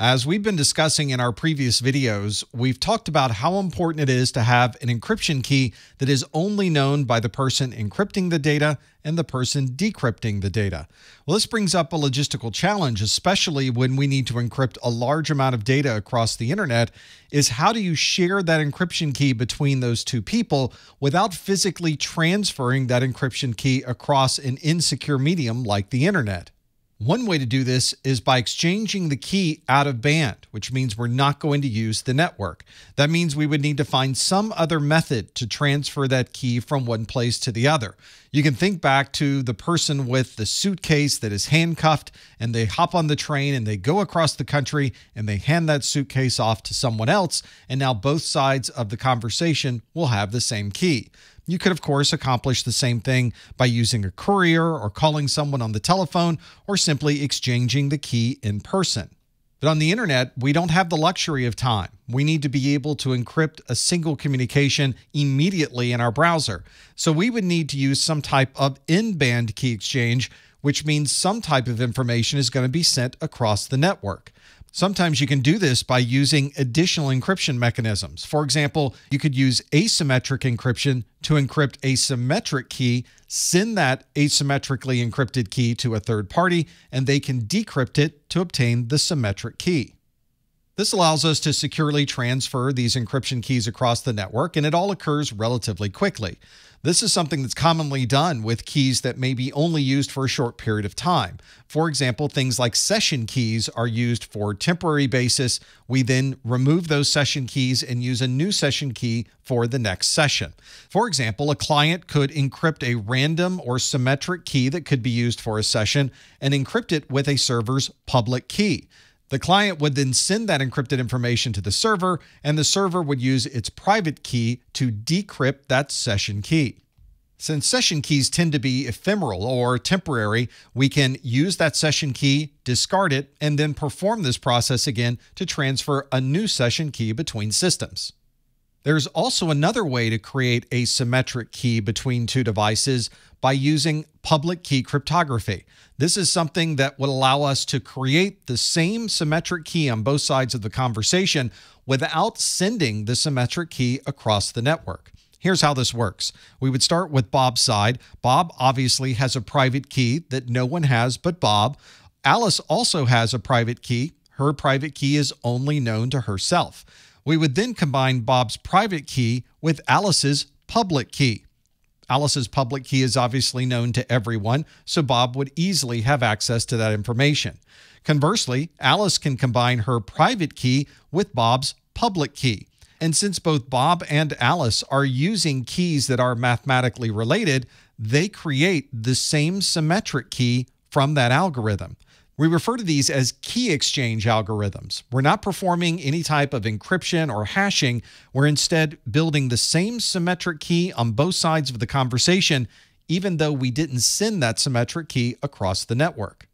As we've been discussing in our previous videos, we've talked about how important it is to have an encryption key that is only known by the person encrypting the data and the person decrypting the data. Well, this brings up a logistical challenge, especially when we need to encrypt a large amount of data across the internet, is how do you share that encryption key between those two people without physically transferring that encryption key across an insecure medium like the internet? One way to do this is by exchanging the key out of band, which means we're not going to use the network. That means we would need to find some other method to transfer that key from one place to the other. You can think back to the person with the suitcase that is handcuffed and they hop on the train and they go across the country and they hand that suitcase off to someone else. And now both sides of the conversation will have the same key. You could, of course, accomplish the same thing by using a courier or calling someone on the telephone or simply exchanging the key in person. But on the internet, we don't have the luxury of time. We need to be able to encrypt a single communication immediately in our browser. So we would need to use some type of in band key exchange, which means some type of information is going to be sent across the network. Sometimes you can do this by using additional encryption mechanisms. For example, you could use asymmetric encryption to encrypt a symmetric key, send that asymmetrically encrypted key to a third party, and they can decrypt it to obtain the symmetric key. This allows us to securely transfer these encryption keys across the network, and it all occurs relatively quickly. This is something that's commonly done with keys that may be only used for a short period of time. For example, things like session keys are used for temporary basis. We then remove those session keys and use a new session key for the next session. For example, a client could encrypt a random or symmetric key that could be used for a session and encrypt it with a server's public key. The client would then send that encrypted information to the server, and the server would use its private key to decrypt that session key. Since session keys tend to be ephemeral or temporary, we can use that session key, discard it, and then perform this process again to transfer a new session key between systems. There's also another way to create a symmetric key between two devices by using public key cryptography. This is something that would allow us to create the same symmetric key on both sides of the conversation without sending the symmetric key across the network. Here's how this works. We would start with Bob's side. Bob obviously has a private key that no one has but Bob. Alice also has a private key. Her private key is only known to herself. We would then combine Bob's private key with Alice's public key. Alice's public key is obviously known to everyone, so Bob would easily have access to that information. Conversely, Alice can combine her private key with Bob's public key. And since both Bob and Alice are using keys that are mathematically related, they create the same symmetric key from that algorithm. We refer to these as key exchange algorithms. We're not performing any type of encryption or hashing. We're instead building the same symmetric key on both sides of the conversation, even though we didn't send that symmetric key across the network.